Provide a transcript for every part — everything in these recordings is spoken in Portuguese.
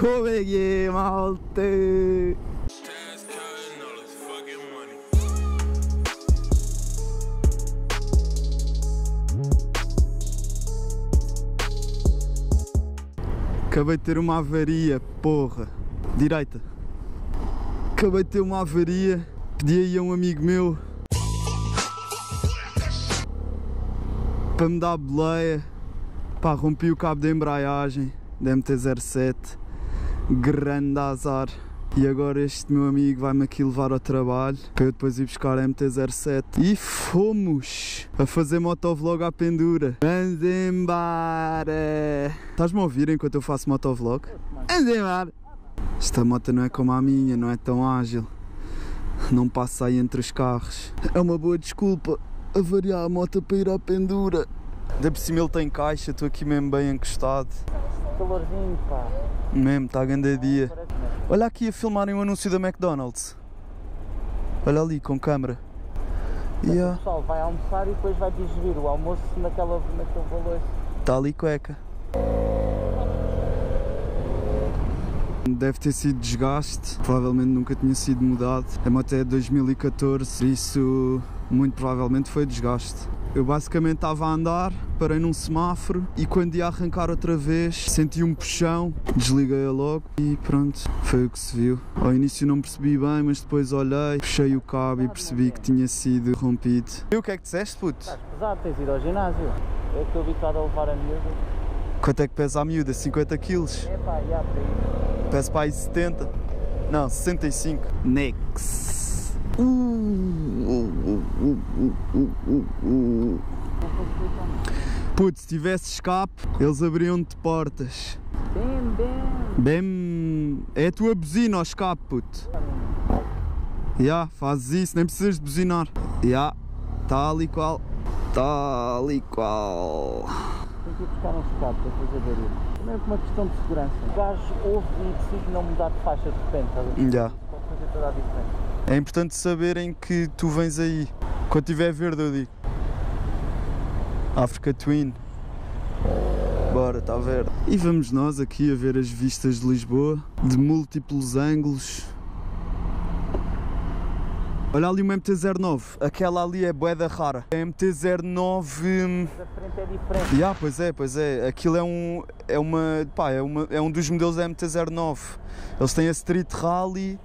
Como é que é, malta? Acabei de ter uma avaria, porra. Direita. Acabei de ter uma avaria. Pedi aí a um amigo meu para me dar boleia. Pá, rompi o cabo da embreagem da MT-07. Grande azar. E agora este meu amigo vai-me aqui levar ao trabalho para eu depois ir buscar a MT-07. E fomos a fazer motovlog à pendura. Vamos embora! Estás-me a ouvir enquanto eu faço motovlog? Vamos embora! Esta moto não é como a minha, não é tão ágil. Não passa aí entre os carros. É uma boa desculpa avariar a moto para ir à pendura. De por cima ele tem caixa, estou aqui mesmo bem encostado. Calorzinho, pá. Mesmo, está a grande dia. Olha aqui a filmarem o anúncio da McDonald's. Olha ali, com câmera. O Yeah. pessoal vai almoçar e depois vai digerir o almoço naquela, naquele valor. Está ali cueca. Deve ter sido desgaste, provavelmente nunca tinha sido mudado. A moto é de 2014, isso muito provavelmente foi desgaste. Eu basicamente estava a andar, parei num semáforo e quando ia arrancar outra vez senti um puxão, desliguei-a logo e pronto, foi o que se viu. Ao início não percebi bem, mas depois olhei, puxei o cabo e percebi que tinha sido rompido. E o que é que disseste, puto? Estás pesado, tens ido ao ginásio. Eu estou habituado a levar a miúda. Quanto é que pesa a miúda? 50 quilos? É pá, já ir. Peço para aí 70. Não, 65. Nex. Uh, Putz, se tivesse escape, eles abriam-te portas. Bem, bem. Bem. É a tua buzina ao escape, puto. Já, fazes isso, nem precisas de buzinar. Já, tal e qual. Tal e qual. Tenho que ir buscar um escape para fazer barulho. Também por uma questão de segurança. O gajo ouve e decide não mudar de faixa de repente, estás a ver? Já. Pode fazer toda a diferença. É importante saberem que tu vens aí. Quando tiver verde eu digo. Africa Twin. Bora, está verde. E vamos nós aqui a ver as vistas de Lisboa, de múltiplos ângulos. Olha ali uma MT-09, aquela ali é boeda rara. A MT-09... hum, a frente é diferente. Ya, pois é, pois é. Aquilo é um, é uma, pá, é uma, é um dos modelos da MT-09. Eles têm a Street Rally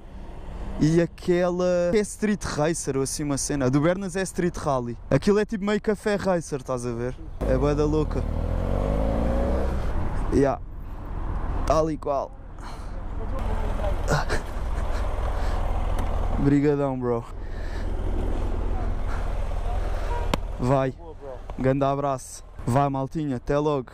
e aquela é Street Racer ou assim uma cena. A do Bernas é Street Rally. Aquilo é tipo meio café racer, estás a ver? É bué da louca. Ya. Tal e qual. Brigadão, bro. Vai. Grande abraço. Vai, maltinha. Até logo.